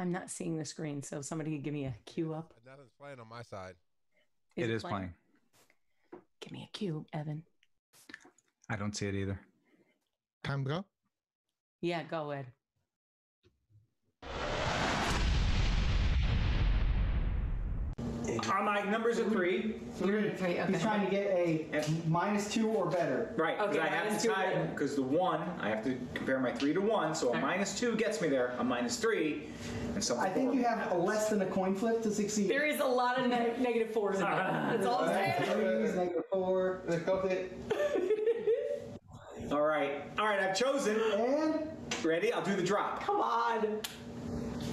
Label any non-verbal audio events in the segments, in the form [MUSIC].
I'm not seeing the screen, so somebody give me a cue up. Nothing's playing on my side. Is it is playing? playing. Give me a cue, Evan. I don't see it either. Time to go. Yeah, go Ed. Uh, my numbers are three. Three, three, okay. He's trying to get a minus two or better. Right, because Okay, I have minus to two tie better. because the one I have to compare my three to one, so a Okay. minus two gets me there. A minus three, and something. I think you have a less than a coin flip to succeed. There is a lot of ne- negative fours in there. That's all I'm saying. Threes, negative four. Let's go with it. All right, all right. I've chosen. And Ready? I'll do the drop. Come on.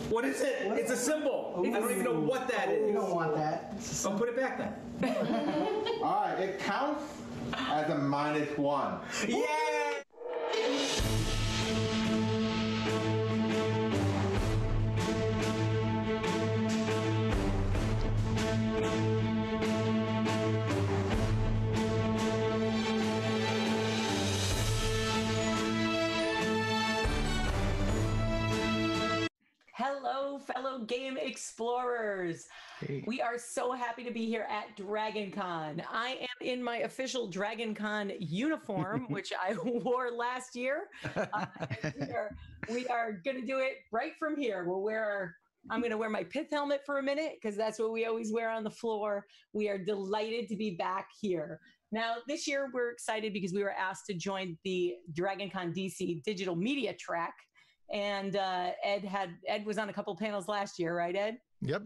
What is it? What? It's a symbol. Oh. I don't even know what that is. you don't want that. It's a I'll put it back then. [LAUGHS] All right, it counts as a minus one. Yeah. Hello, fellow game explorers. We are so happy to be here at DragonCon. I am in my official DragonCon uniform, [LAUGHS] which I wore last year. Uh, we [LAUGHS] are, we are going to do it right from here. We'll wear our I'm going to wear my pith helmet for a minute because that's what we always wear on the floor. We are delighted to be back here. Now, this year we're excited because we were asked to join the DragonCon DC digital media track. And uh, Ed had Ed was on a couple panels last year, right, Ed? Yep.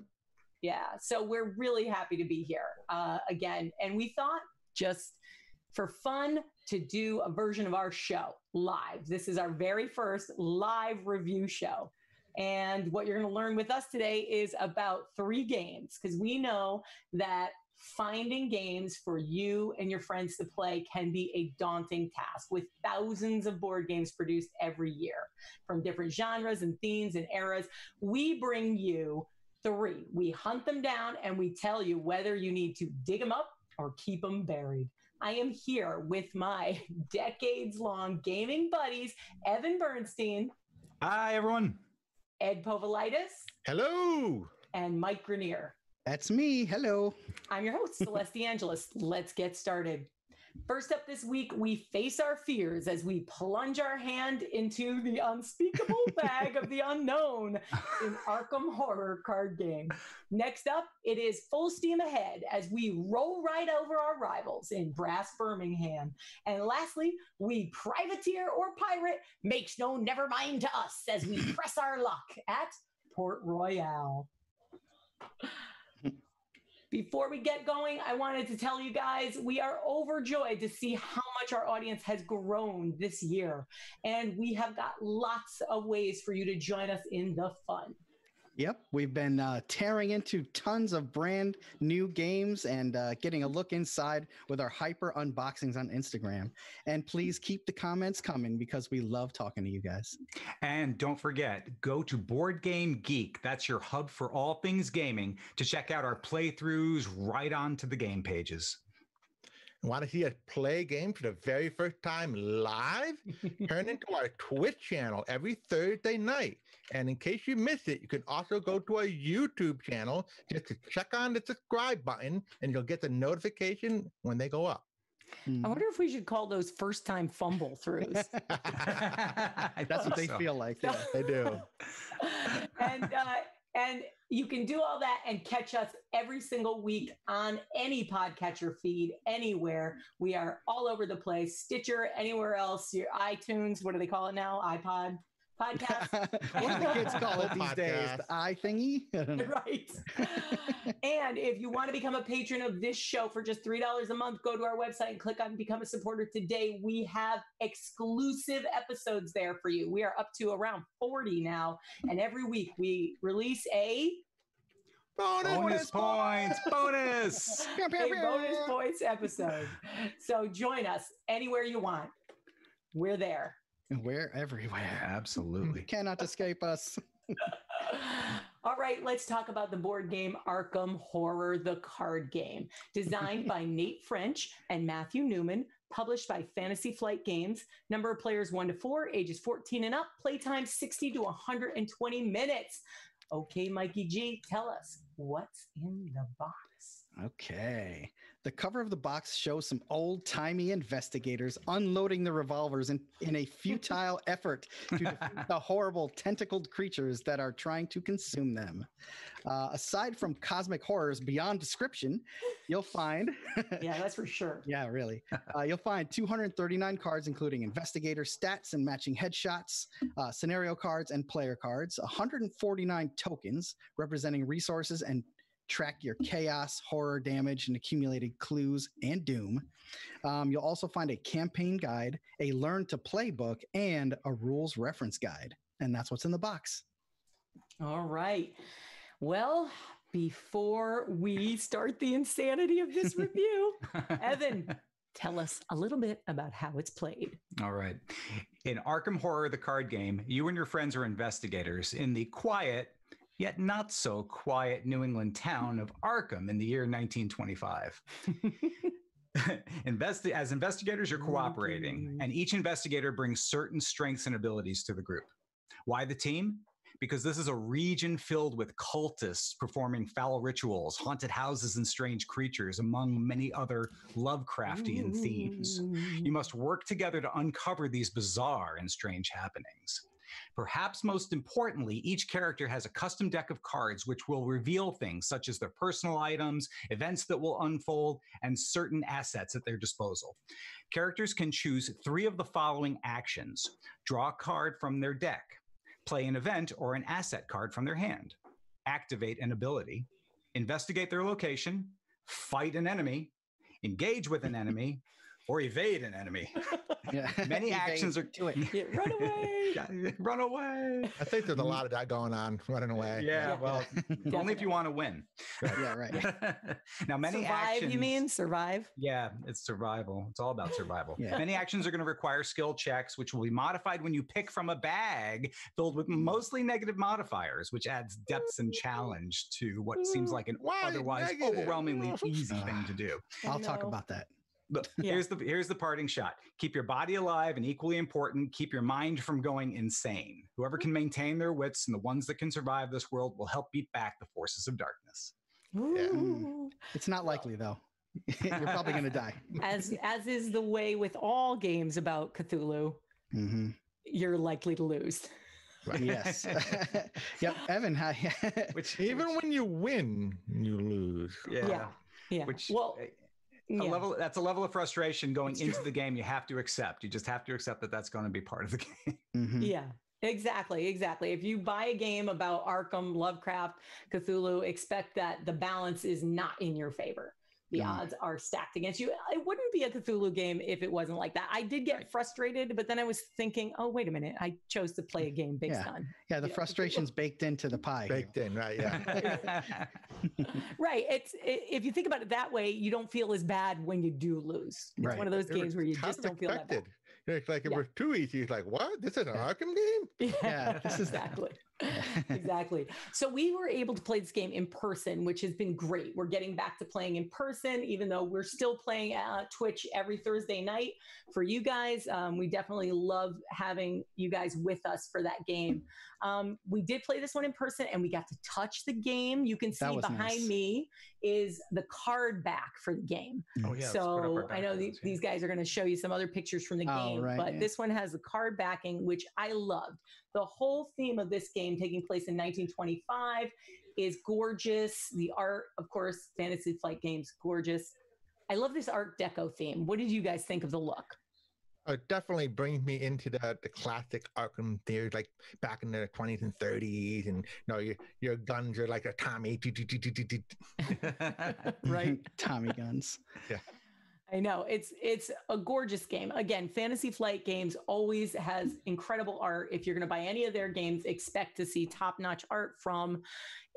Yeah. So we're really happy to be here uh, again. And we thought just for fun to do a version of our show live. This is our very first live review show. And what you're going to learn with us today is about three games because we know that finding games for you and your friends to play can be a daunting task with thousands of board games produced every year from different genres and themes and eras. We bring you three. We hunt them down and we tell you whether you need to dig them up or keep them buried. I am here with my [LAUGHS] decades long gaming buddies, Evan Bernstein, Hi, everyone. Ed Povolitis, Hello. and Mike Grenier. That's me. Hello. I'm your host, Celeste Angelis. Let's get started. First up this week, we face our fears as we plunge our hand into the unspeakable [LAUGHS] bag of the unknown in Arkham Horror card game. Next up, it is full steam ahead as we roll right over our rivals in Brass Birmingham. And lastly, we privateer or pirate makes no never mind to us as we press our luck at Port Royal. Before we get going, I wanted to tell you guys we are overjoyed to see how much our audience has grown this year. And we have got lots of ways for you to join us in the fun. Yep, we've been uh, tearing into tons of brand new games and uh, getting a look inside with our hyper unboxings on Instagram. And please keep the comments coming because we love talking to you guys. And don't forget, go to Board Game Geek. That's your hub for all things gaming to check out our playthroughs right onto the game pages. Want to see us play game for the very first time live? [LAUGHS] Turn into our Twitch channel every Thursday night. And in case you missed it, you can also go to our YouTube channel just to check on the subscribe button and you'll get the notification when they go up. I wonder if we should call those first time fumble throughs. [LAUGHS] That's what they feel like. Yeah. They do. [LAUGHS] and uh, and you can do all that and catch us every single week on any podcatcher feed anywhere. We are all over the place. Stitcher, anywhere else. Your iTunes. What do they call it now? iPod podcast. [LAUGHS] what do the kids call it these days? The eye thingy? I don't know. right. [LAUGHS] and if you want to become a patron of this show for just $3 a month, go to our website and click on Become a Supporter today. We have exclusive episodes there for you. We are up to around 40 now. And every week we release a, bonus points, bonus. [LAUGHS] a bonus points episode. So join us anywhere you want. We're there. We're everywhere. Absolutely. Cannot escape us. [LAUGHS] All right, let's talk about the board game Arkham Horror, the card game. Designed by [LAUGHS] Nate French and Matthew Newman, published by Fantasy Flight Games. Number of players 1 to 4, ages 14 and up, playtime 60 to 120 minutes. Okay, Mikey G, tell us what's in the box. Okay. The cover of the box shows some old timey investigators unloading the revolvers in, in a futile [LAUGHS] effort to defeat the horrible tentacled creatures that are trying to consume them. Uh, aside from cosmic horrors beyond description, you'll find. [LAUGHS] Yeah, that's for sure. Yeah, really. [LAUGHS] Uh, you'll find 239 cards, including investigator stats and matching headshots, uh, scenario cards, and player cards. 149 tokens representing resources and track your chaos, horror, damage, and accumulated clues and doom. Um, you'll also find a campaign guide, a learn to play book, and a rules reference guide. And that's what's in the box. All right. Well, before we start the insanity of this [LAUGHS] review, [LAUGHS] Evan, tell us a little bit about how it's played. All right. In Arkham Horror, the card game, you and your friends are investigators in the quiet, yet not so quiet New England town of Arkham in the year 1925. [LAUGHS] Invest- as investigators, you're cooperating, and each investigator brings certain strengths and abilities to the group. Why the team? Because this is a region filled with cultists performing foul rituals, haunted houses, and strange creatures, among many other Lovecraftian themes. You must work together to uncover these bizarre and strange happenings. Perhaps most importantly, each character has a custom deck of cards which will reveal things such as their personal items, events that will unfold, and certain assets at their disposal. Characters can choose three of the following actions draw a card from their deck, play an event or an asset card from their hand, activate an ability, investigate their location, fight an enemy, engage with an [LAUGHS] enemy, or evade an enemy. [LAUGHS] Yeah. [LAUGHS] Many Evade actions are to it. [LAUGHS] Yeah, run away. Run away. I think there's a mm. lot of that going on, running away. Yeah, Yeah. well, only if you want to win. yeah, right. now, many Survive, actions. you mean? Survive? Yeah, it's survival. It's all about survival. Yeah. Many actions are going to require skill checks, which will be modified when you pick from a bag filled with mm. mostly negative modifiers, which adds depth and mm-hmm. challenge to what seems like an Why otherwise negative? overwhelmingly easy thing to do. I'll talk about that. But [LAUGHS] Yeah. here's the here's the parting shot. Keep your body alive and equally important, keep your mind from going insane. Whoever can maintain their wits and the ones that can survive this world will help beat back the forces of darkness. Ooh. It's not likely, though. [LAUGHS] You're probably going to die. [LAUGHS] As as is the way with all games about Cthulhu, hmm you're likely to lose. Yes. yep. Evan, hi. Which Even when you win, you lose. yeah, Yeah. Yeah. which well, a yeah. level that's a level of frustration going It's into true. the game you have to accept. You just have to accept that that's going to be part of the [LAUGHS] game. Mhm. Yeah, exactly, exactly. If you buy a game about Arkham, Lovecraft, Cthulhu, expect that the balance is not in your favor. The Mm. odds are stacked against you. It wouldn't be a Cthulhu game if it wasn't like that. I did get Right. frustrated, but then I was thinking, oh, wait a minute. I chose to play a game based Yeah. on. Yeah, the Yeah. frustration's baked into the pie. here. Baked in, right? Yeah. [LAUGHS] Right. It's i if you think about it that way, you don't feel as bad when you do lose. It's Right. one of those It games where you just don't feel that bad. It's like it Yeah. was too easy. It's like, what? This is an Arkham game? [LAUGHS] Yeah, this is- exactly. [LAUGHS] exactly. So we were able to play this game in person, which has been great. We're getting back to playing in person, even though we're still playing uh, Twitch every Thursday night for you guys. Um, we definitely love having you guys with us for that game. Um, we did play this one in person, and we got to touch the game. You can see behind nice. me is the card back for the game. oh yeah. let's put up so I know the, backgrounds, yeah. these guys are going to show you some other pictures from the Oh, game, right, but yeah. this one has the card backing, which I loved. The whole theme of this game, taking place in 1925, is gorgeous. The art, of course, Fantasy Flight Games, gorgeous. I love this Art Deco theme. What did you guys think of the look? It definitely brings me into the, the classic Arkham theories, like back in the 20s and 30s. And you know, your, your guns are like a Tommy. [LAUGHS] [LAUGHS] Right. Tommy guns. I know it's it's a gorgeous game. Again, Fantasy Flight Games always has incredible art. If you're going to buy any of their games, expect to see top-notch art from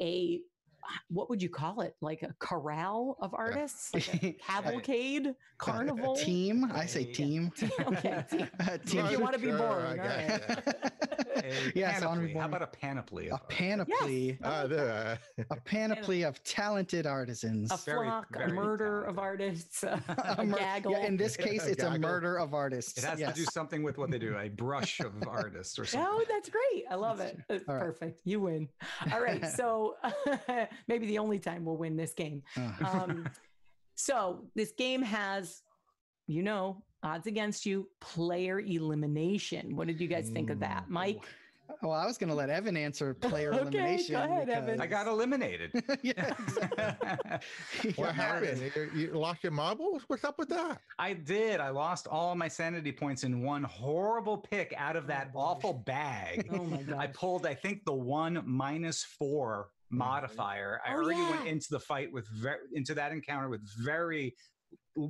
a what would you call it? Like a corral of artists, like a [LAUGHS] cavalcade, carnival. team. I say team. okay, team. [LAUGHS] A If you want to be Sure, boring, I all right. guess, [LAUGHS] A Yes, I wanna be panoply. How about a panoply? a of- panoply. Uh, A panoply of talented artisans. A Very, flock, a very murder of artists, a, A a mur- gaggle. Yeah, in this case, it's a Gaggle. murder of artists. It has yes. to do something with what they do, a brush of artists or something. Oh, that's great. I love it. Uh, All right. Perfect. You win. All right. So [LAUGHS] maybe the only time we'll win this game. Uh, Um, [LAUGHS] so this game has, you know, odds against you, player elimination. What did you guys think of that, Mike? well, I was going to let Evan answer player [LAUGHS] Okay, go elimination. ahead, Evan. I got eliminated. yeah, exactly. what happened? You, you lost your marbles? What's up with that? I did. I lost all my sanity points in one horrible pick out of that Oh, boy. awful bag. Oh my I pulled, I think, the one minus four modifier. I Oh, already went into the fight with very into that encounter with very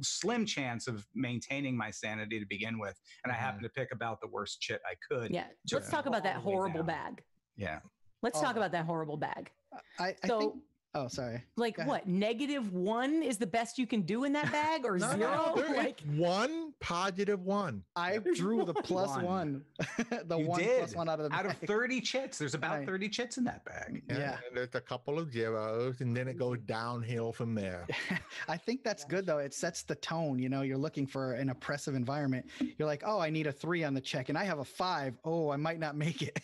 slim chance of maintaining my sanity to begin with, and I Mhm. happened to pick about the worst chit I could. Yeah. Let's talk about that all the way horrible bag. Yeah. Let's Oh. talk about that horrible bag. I, I So- think. Oh, sorry. Like what? Negative one is the best you can do in that bag, or No, no, zero? [LAUGHS] there is like one positive one. I drew the one. [LAUGHS] plus One. one. [LAUGHS] the You one did. one out of the Out of 30 chits, there's about Right. 30 chits in that bag. Mm, yeah. And there's a couple of zeros, and then it goes downhill from there. [LAUGHS] I think that's good though. It sets the tone. You know, you're looking for an oppressive environment. You're like, oh, I need a three on the check, and I have a five. Oh, I might not make it.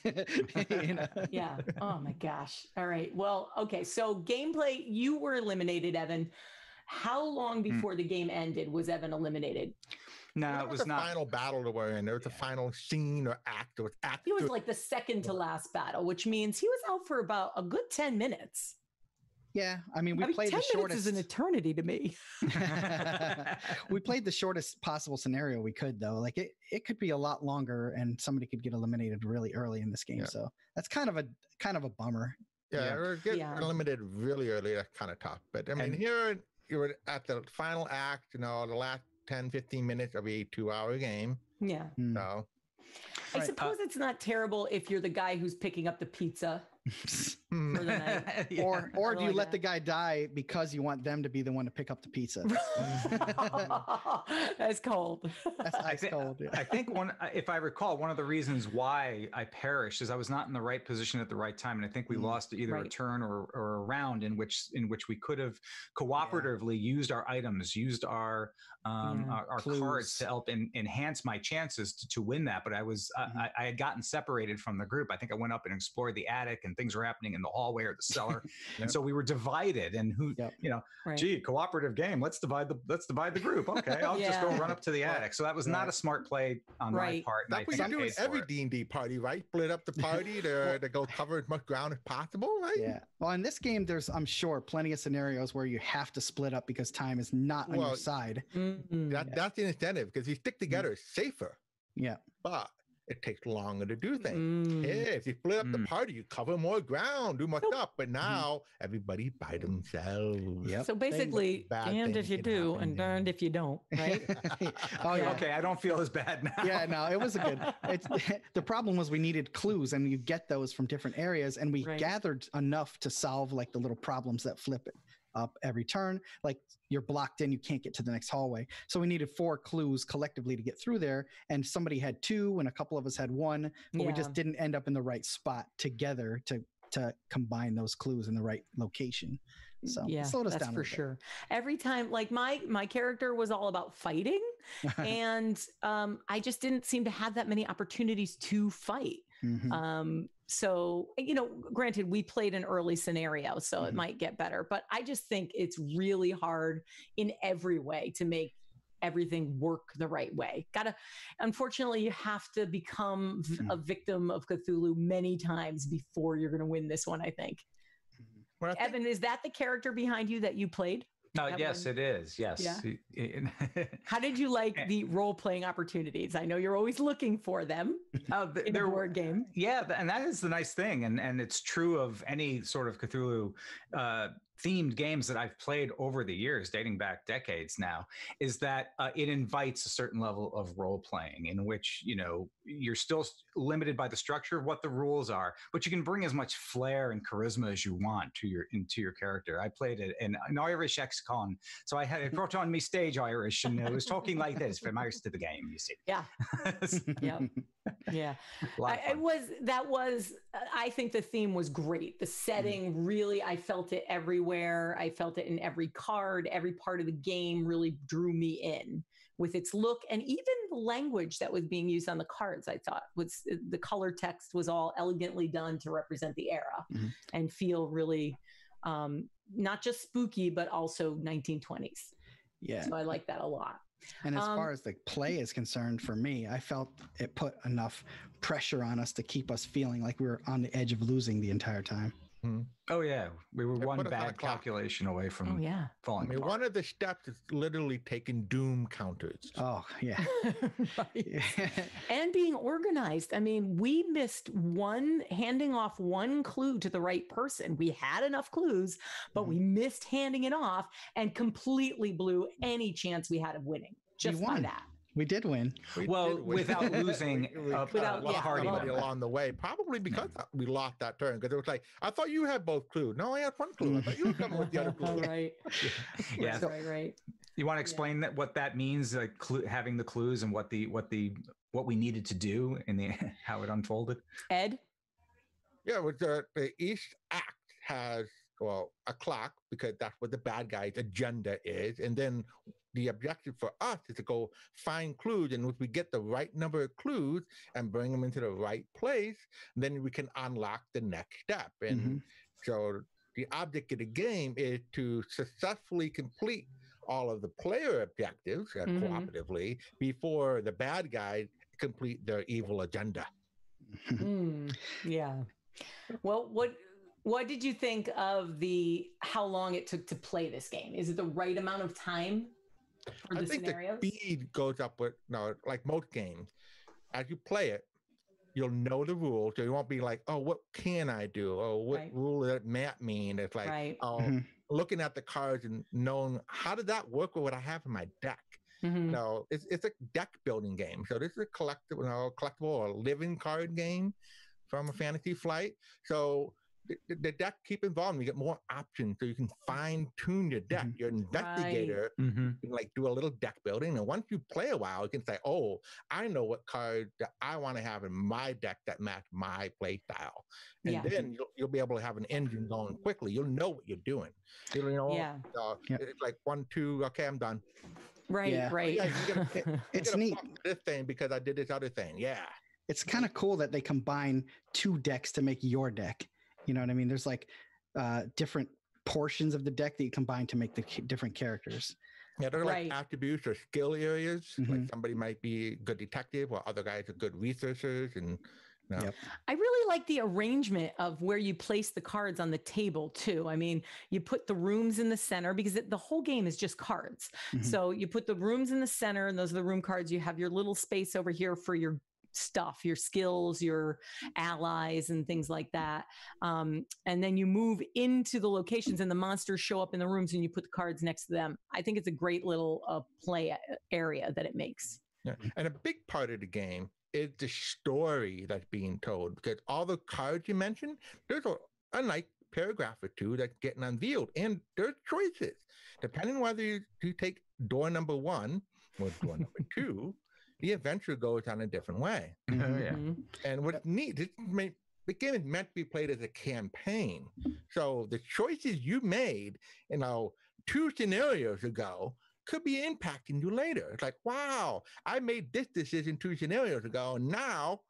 you know? yeah. Oh my gosh. All right. Well, okay. So gameplay, you were eliminated, Evan. How long hmm. before the game ended was Evan eliminated? No, That it was the not. final battle that we're in. There was a final scene or act. There was act. He was like the second to last battle, which means he was out for about a good 10 minutes. Yeah, I mean, we I mean, played 10 the minutes shortest. is an eternity to me. [LAUGHS] we played the shortest possible scenario we could though. Like it, it could be a lot longer, and somebody could get eliminated really early in this game. Yeah. So that's kind of a kind of a bummer. Yeah, Yeah. or get Yeah. eliminated really early. That's kind of tough. But I mean, And- here you're at the final act, you know, the last 10, 15 minutes of a two hour game. Yeah. Hmm. So, I Right, uh, suppose it's not terrible if you're the guy who's picking up the pizza [LAUGHS] hmm, for the night. [LAUGHS] Yeah. Or or do you like let that. the guy die because you want them to be the one to pick up the pizza? [LAUGHS] [LAUGHS] That's cold. That's I ice thi- cold. yeah. I think one, if I recall, one of the reasons why I perished is I was not in the right position at the right time, and I think we Mm, lost either a turn or, or a round in which in which we could have cooperatively used our items, used our um, Yeah. our, our cards to help en- enhance my chances to, to win that. But I was Mhm. I, I had gotten separated from the group. I think I went up and explored the attic, and things were happening in the hallway or the cellar, Yep. and so we were divided. And who Yep. you know, Right. gee, cooperative game. Let's divide the let's divide the group. Okay, I'll just go run up to the attic. So that was not a smart play on Right. my part. and I that's what you I do in every. D and D party, right? Split up the [LAUGHS] party to, to go cover as much ground as possible, right? Yeah. Well, in this game, there's I'm sure plenty of scenarios where you have to split up because time is not on your side. Mm. That, That's the incentive because you stick together, it's safer, Yeah. but it takes longer to do things. Mm. Yeah, if you split up the Mm. party, you cover more ground, do more Nope. stuff. But now everybody by themselves. Yep. So basically, bad damned if you do and darned if you don't, right? [LAUGHS] [LAUGHS] oh yeah. Okay, I don't feel as bad [LAUGHS] now. Yeah, no, it was a good. It's the problem was we needed clues, and you get those from different areas, and we Right. gathered enough to solve like the little problems that flip it up every turn. Like you're blocked in, you can't get to the next hallway. So we needed four clues collectively to get through there, and somebody had two, and a couple of us had one, but we just didn't end up in the right spot together to to combine those clues in the right location. So yeah, slowed us that's down for bit. sure. Every time, like my my character was all about fighting, [LAUGHS] and um, I just didn't seem to have that many opportunities to fight. Mhm. Um, so you know, granted, we played an early scenario, so it Mhm. might get better. But I just think it's really hard in every way to make everything work the right way. Gotta, unfortunately, you have to become Mm-hmm. a victim of Cthulhu many times before you're going to win this one. I think. Well, I think- Evan, is that the character behind you that you played? No, That yes, one- it is. Yes. Yeah. How did you like [LAUGHS] the role playing opportunities? I know you're always looking for them Uh, th- in a board game. Yeah, and that is the nice thing, and and it's true of any sort of Cthulhu uh, themed games that I've played over the years, dating back decades now, is that uh, it invites a certain level of role playing in which you know you're still limited by the structure of what the rules are, but you can bring as much flair and charisma as you want to your into your character. I played it in an Irish ex-con, so I had it mm-hmm. brought on me stage Irish, and I was talking like this for most of the game. You see, Yeah. [LAUGHS] Yeah. a I, it was that was uh, I think the theme was great. The mm-hmm. setting really I felt it everywhere. I felt it in every card, every part of the game really drew me in with its look and even the language that was being used on the cards. I thought was the color text was all elegantly done to represent the era Mhm. and feel really um, not just spooky but also 1920s. Yeah. So I like that a lot. And as Um, far as the play is concerned, for me, I felt it put enough pressure on us to keep us feeling like we were on the edge of losing the entire time. Mm-hmm. Oh yeah, we were They one put us on bad calculation away from Oh yeah. I falling mean, apart. one of the steps is literally taking doom counters. Oh, yeah. [LAUGHS] [LAUGHS] and being organized. I mean, we missed one handing off one clue to the right person. We had enough clues, but we mm-hmm. missed handing it off and completely blew any chance we had of winning just by won. that. We did win. We Well, did win. without [LAUGHS] losing [LAUGHS] We- uh, we a- cut Without- lost yeah, party along the way, probably because mm. we lost that turn. Because it was like, I thought you had both clues. No, I had one clue. I thought you were coming with the other mm. [LAUGHS] clue. right. Yeah. Right, right, right. You want to explain that what that means, like clu having the clues and what the what the what we needed to do and the how it unfolded. Ed? Yeah, with uh, the, the each act has well a clock because that's what the bad guy's agenda is, and then the objective for us is to go find clues, and if we get the right number of clues and bring them into the right place, then we can unlock the next step. And Mhm. so the object of the game is to successfully complete all of the player objectives uh, Mhm. cooperatively before the bad guy complete their evil agenda. [LAUGHS] Mm, yeah. Well, what what did you think of the how long it took to play this game? Is it the right amount of time for I the think scenarios? the speed goes up with no, like most games. As you play it, you'll know the rules, so you won't be like, "Oh, what can I do? Oh, what Right. rule does that map mean?" It's like, right. oh, Mhm. looking at the cards and knowing how did that work with what I have in my deck. Mhm. No, it's it's a deck building game. So this is a collectible, you know, collectible or living card game from a fantasy flight. So the, the- the deck keep involved. You get more options, so you can fine tune your deck. Mhm. Your investigator Mm-hmm. can like do a little deck building. And once you play a while, you can say, "Oh, I know what card that I want to have in my deck that match my play style." And Yeah. then you'll, you'll be able to have an engine going quickly. You'll know what you're doing. You'll know. Yeah. Uh, Yep. It's like one, two. Okay, I'm done. Right, Yeah. right. Yeah, you gotta pick- I'm It's neat. fuck This thing because I did this other thing. Yeah. It's kind of cool that they combine two decks to make your deck. You know what I mean? There's like uh, different portions of the deck that you combine to make the ca- different characters. Yeah, they're Right. like attributes or skill areas. Like Mhm. somebody might be a good detective, while other guys are good researchers, and you know, Yep. I really like the arrangement of where you place the cards on the table too. I mean, you put the rooms in the center because it, the whole game is just cards. Mhm. So you put the rooms in the center, and those are the room cards. You have your little space over here for your stuff, your skills, your allies, and things like that. Um, and then you move into the locations, and the monsters show up in the rooms, and you put the cards next to them. I think it's a great little uh, play area that it makes. Yeah. And a big part of the game is the story that's being told because all the cards you mentioned, there's a, a nice paragraph or two that's getting unveiled, and there's choices. Depending whether you, you take door number one or door number two, the adventure goes on a different way. Oh, Mhm. yeah. Mhm. And what's neat, this may, the game is meant to be played as a campaign. So the choices you made, you know, two scenarios ago could be impacting you later. It's like, wow, I made this decision two scenarios ago, and now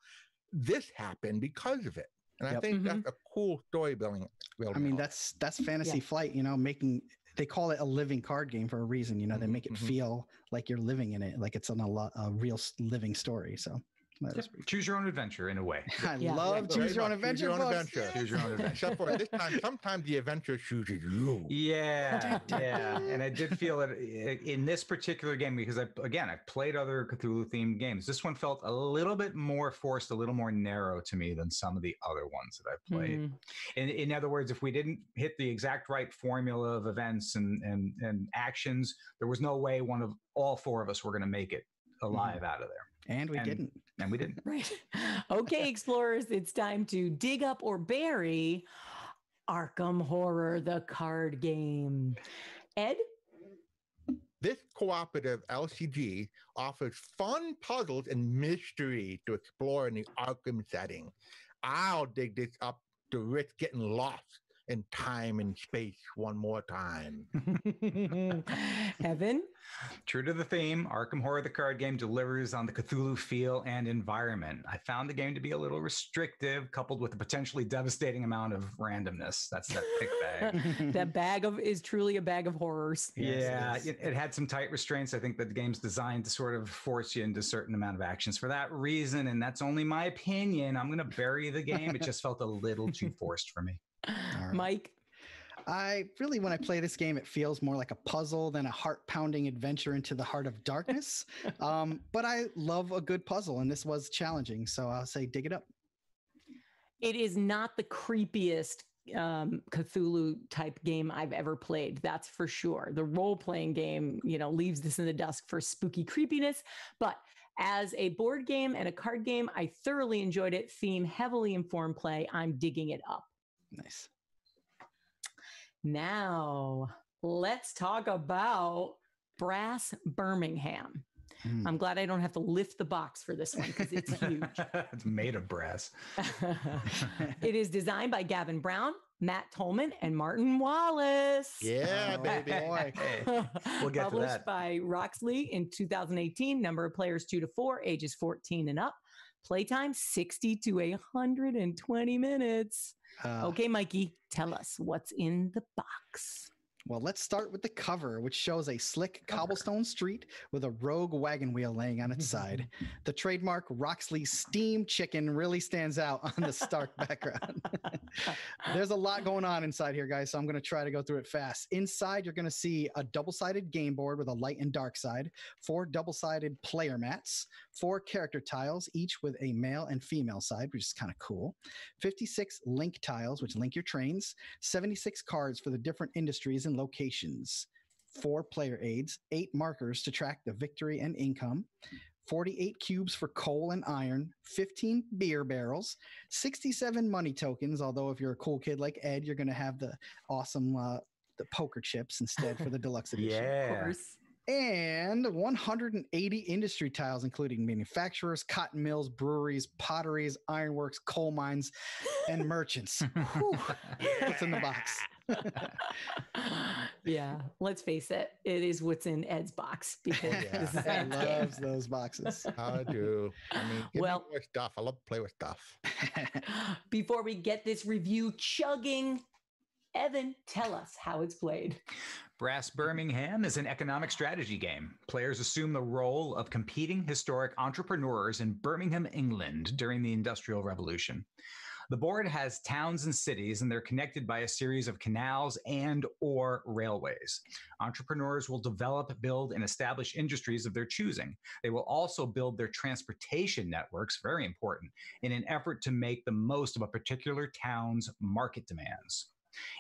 this happened because of it. And I Yep. think that's a cool story building. I mean, element. that's that's fantasy flight, you know, making they call it a living card game for a reason. You know, they Mhm, make it mhm. feel like you're living in it, like it's on a, a real living story. So That is pretty Choose your own adventure in a way. [LAUGHS] I Yeah. love Very choose your own adventure. Choose your own books. adventure. Choose your own adventure. Except for this time, sometimes the adventure chooses you. Yeah, [LAUGHS] yeah, and I did feel it in this particular game because I again I've played other Cthulhu themed games. This one felt a little bit more forced, a little more narrow to me than some of the other ones that I've played. Mhm. In, in other words, if we didn't hit the exact right formula of events and and and actions, there was no way one of all four of us were going to make it alive out of there, And we And- didn't. and we didn't. Right. Okay, explorers, it's time to dig up or bury Arkham Horror, the card game. Ed? This cooperative LCG offers fun puzzles and mystery to explore in the Arkham setting. I'll dig this up to risk getting lost in time and space one more time. [LAUGHS] Evan? True to the theme, Arkham Horror the card game delivers on the Cthulhu feel and environment. I found the game to be a little restrictive, coupled with a potentially devastating amount of randomness. That's that pick bag. [LAUGHS] that bag of is truly a bag of horrors. Yes, yeah, it, it had some tight restraints. I think that the game's designed to sort of force you into a certain amount of actions for that reason. And that's only my opinion. I'm going to bury the game. It just felt a little too [LAUGHS] forced for me. All right. Mike? I really, when I play this game, it feels more like a puzzle than a heart pounding adventure into the heart of darkness. [LAUGHS] um, but I love a good puzzle, and this was challenging. So I'll say dig it up. It is not the creepiest um, Cthulhu type game I've ever played. That's for sure. The role playing game, you know, leaves this in the dusk for spooky creepiness. But as a board game and a card game, I thoroughly enjoyed it. Theme heavily informed play. I'm digging it up. Nice. Now, let's talk about Brass Birmingham. Mm. I'm glad I don't have to lift the box for this one because it's [LAUGHS] huge. it's made of brass. [LAUGHS] it is designed by Gavin Brown, Matt Tolman, and Martin Wallace. Yeah, Oh, baby. boy. [LAUGHS] We'll get to Published that. by Roxley in 2018. Number of players two to four, ages 14 and up. Playtime 60 to 120 minutes. Uh, Okay, Mikey, tell us what's in the box. Well, let's start with the cover, which shows a slick cobblestone street with a rogue wagon wheel laying on its [LAUGHS] side. The trademark Roxley Steam Chicken really stands out [LAUGHS] on the stark background. [LAUGHS] There's a lot going on inside here, guys, so I'm going to try to go through it fast. Inside, you're going to see a double sided game board with a light and dark side, four double sided player mats, four character tiles, each with a male and female side, which is kind of cool, 56 link tiles, which link your trains, 76 cards for the different industries and locations, four player aids, eight markers to track the victory and income, 48 cubes for coal and iron, 15 beer barrels, 67 money tokens. Although, if you're a cool kid like Ed, you're going to have the awesome uh, the poker chips instead for the deluxe edition. Of Yeah. course. And 180 industry tiles, including manufacturers, cotton mills, breweries, potteries, ironworks, coal mines, and merchants. Whew. What's in the box? [LAUGHS] yeah, let's face it, it is what's in Ed's box because yeah. this is Ed Ed's game. loves those boxes. I do. I mean, give Well- me more stuff. I love to play with stuff. [LAUGHS] Before we get this review chugging, Evan, tell us how it's played. Brass Birmingham is an economic strategy game. Players assume the role of competing historic entrepreneurs in Birmingham, England during the Industrial Revolution. The board has towns and cities and they're connected by a series of canals and or railways. Entrepreneurs will develop, build and establish industries of their choosing. They will also build their transportation networks, very important, in an effort to make the most of a particular town's market demands.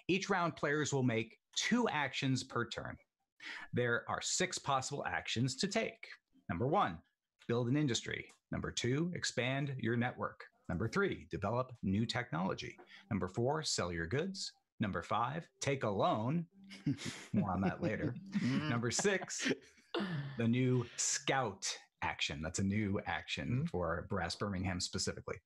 Each round, players will make two actions per turn. There are six possible actions to take. Number one, build an industry. Number two, expand your network. Number three, develop new technology. Number four, sell your goods. Number five, take a loan. [LAUGHS] More on that later. Mm. Number six, [LAUGHS] the new scout action. That's a new action mm-hmm. for Brass Birmingham specifically.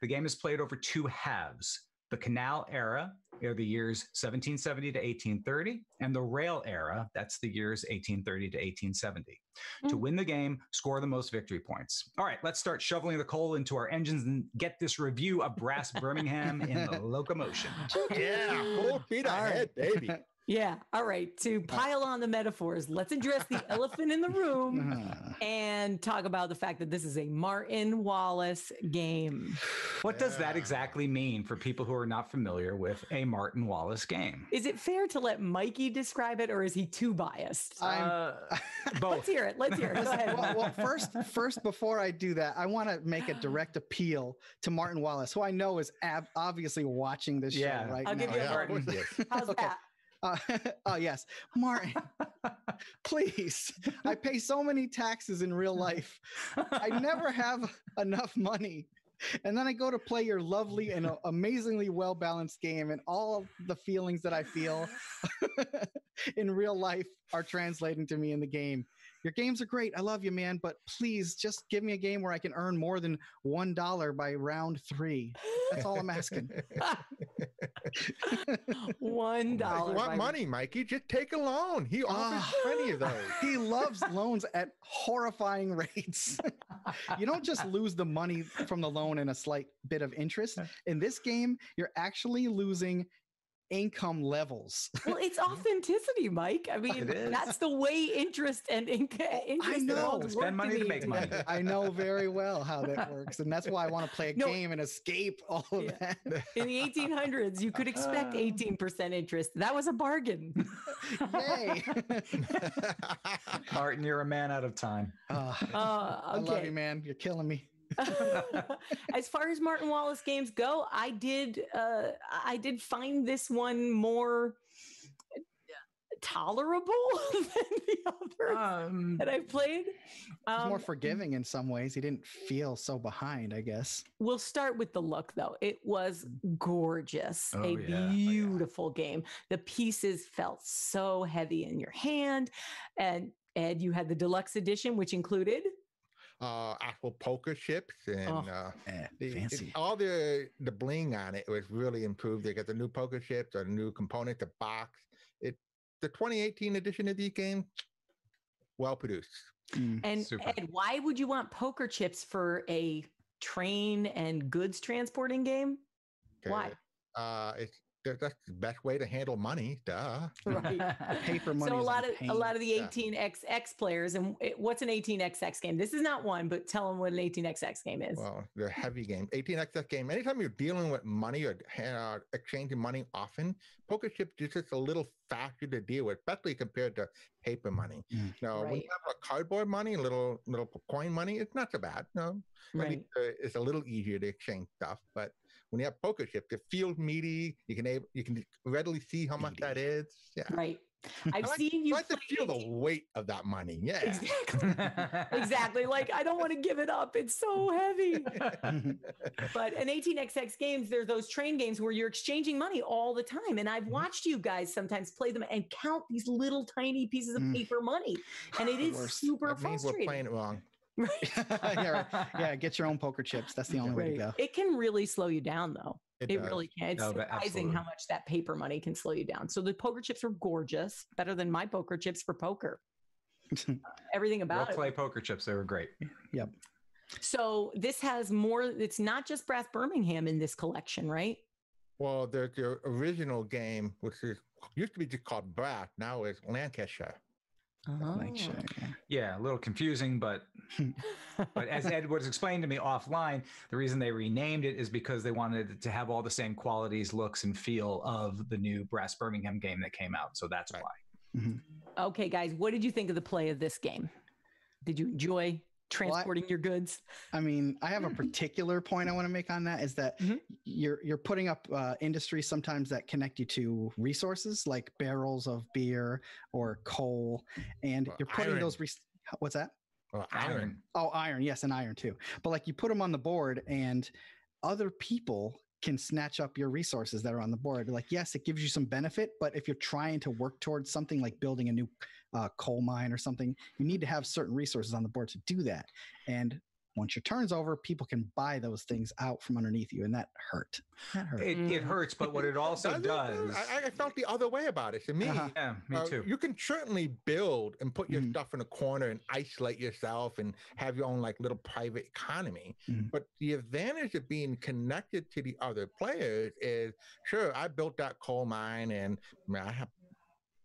The game is played over two halves. The canal era are the years 1770 to 1830, and the rail era, that's the years 1830 to 1870. To Mm. win the game, score the most victory points. All right, let's start shoveling the coal into our engines and get this review of Brass Birmingham in the [LAUGHS] locomotion. Yeah, full speed ahead, baby. [LAUGHS] Yeah. All right. To pile on the metaphors, let's address the [LAUGHS] elephant in the room Uh, and talk about the fact that this is a Martin Wallace game. What does that exactly mean for people who are not familiar with a Martin Wallace game? Is it fair to let Mikey describe it or is he too biased? I'm- Uh, [LAUGHS] Let's hear it. Let's hear it. Go ahead. well, well, first, first, before I do that, I want to make a direct appeal to Martin Wallace, who I know is ab- obviously watching this Yeah. show right I'll now. give you a yeah, Martin. How's Okay. that? Uh, [LAUGHS] oh yes, Martin. [LAUGHS] please, I pay so many taxes in real life. I never have [LAUGHS] enough money. And then I go to play your lovely and amazingly well balanced game, and all of the feelings that I feel in real life are translating to me in the game. Your games are great. I love you, man. But please just give me a game where I can earn more than $1 by round three. That's all I'm asking. [LAUGHS] One If dollar. want money, Mikey? Just take a loan. He offers Ah. plenty of those. he loves loans at horrifying rates. [LAUGHS] you don't just lose the money from the loan and a slight bit of interest. In this game, you're actually losing income levels. [LAUGHS] Well, it's authenticity, Mike. I mean, that's the way interest and income. [LAUGHS] interest know. Spend money in to make money. [LAUGHS] I know very well how that works. And that's why I want to play a No. game and escape all of Yeah. that. In the 1800s, you could expect Uh. 18% interest. That was a bargain. Yay. Martin, you're a man out of time. Ah, Uh, I love you, man. You're killing me. [LAUGHS] as far as Martin Wallace games go, I did uh, I did find this one more tolerable [LAUGHS] than the others Um, that I've played. He's more Um, forgiving in some ways. He didn't feel so behind, I guess. We'll start with the look though. It was gorgeous. Oh, a yeah. Oh, yeah. beautiful game. The pieces felt so heavy in your hand. And Ed, you had the deluxe edition, which included uh, actual poker chips and Oh. uh, Eh, the, it- all the the bling on it was really improved. They got the new poker chips, a new component, the box. It the 2018 edition of the game, well produced. Mm. and Super. Ed, why would you want poker chips for a train and goods transporting game? Why? Uh, it's that- that's the best way to handle money. Duh. [LAUGHS] Right. [LAUGHS] Paper money. so a lot of pain. a lot of the 18xx players and it- what's an 18xx game this is not one but tell them what an 18xx game is Well, the heavy game, 18xx game. Anytime you're dealing with money or uh, exchanging money often, poker chips is just a little faster to deal with, especially compared to paper money. Mm. No, when you have a cardboard money, little little coin money, it's not so bad. No, At right least, uh, it's a little easier to exchange stuff. But when you have poker chips, it feels meaty. You can able, you can readily see how much that is. Yeah, right i've like, seen I you like to feel the weight of that money. Yeah. exactly [LAUGHS] exactly like i don't want to give it up it's so heavy [LAUGHS] but in 18xx games there's those train games where you're exchanging money all the time and i've watched you guys sometimes play them and count these little tiny pieces of Mm. paper money and it The is worst. super that means we're playing it wrong. [LAUGHS] [LAUGHS] yeah, right. yeah, get your own poker chips. That's the only way to go. It can really slow you down, though. It, does. really can. It's No, but surprising how much that paper money can slow you down. So the poker chips were gorgeous, better than my poker chips for poker. Uh, [LAUGHS] everything Real about it. clay poker chips, they were great. Yep. So this has more. It's not just Brass Birmingham in this collection, right? Well, there's the original game, which is used to be just called Brass. Now it's Lancashire. Like, Oh. sure, yeah. Yeah, a little confusing, but but as Ed was explained to me offline, the reason they renamed it is because they wanted it to have all the same qualities, looks, and feel of the new Brass Birmingham game that came out. So that's Right. why. Mhm. Okay, guys, what did you think of the play of this game? Did you enjoy transporting your goods? I mean, I have a particular point I want to make on that is that Mhm. you're you're putting up uh, industries sometimes that connect you to resources like barrels of beer or coal, and Or you're putting iron. those. Re- what's that? Well, iron. Iron. Oh, iron. Yes, and iron too. But like you put them on the board, and other people can snatch up your resources that are on the board. Like, yes, it gives you some benefit, but if you're trying to work towards something like building a new uh, coal mine or something, you need to have certain resources on the board to do that. And once your turn's over, people can buy those things out from underneath you, and that hurt. That hurt. It, it Mm. hurts, but what it also Does. I, I felt the other way about it. To me, Uh-huh. yeah, me uh, too. you can certainly build and put your Mhm. stuff in a corner and isolate yourself and have your own like little private economy. Mhm. But the advantage of being connected to the other players is sure, I built that coal mine and I, mean, I have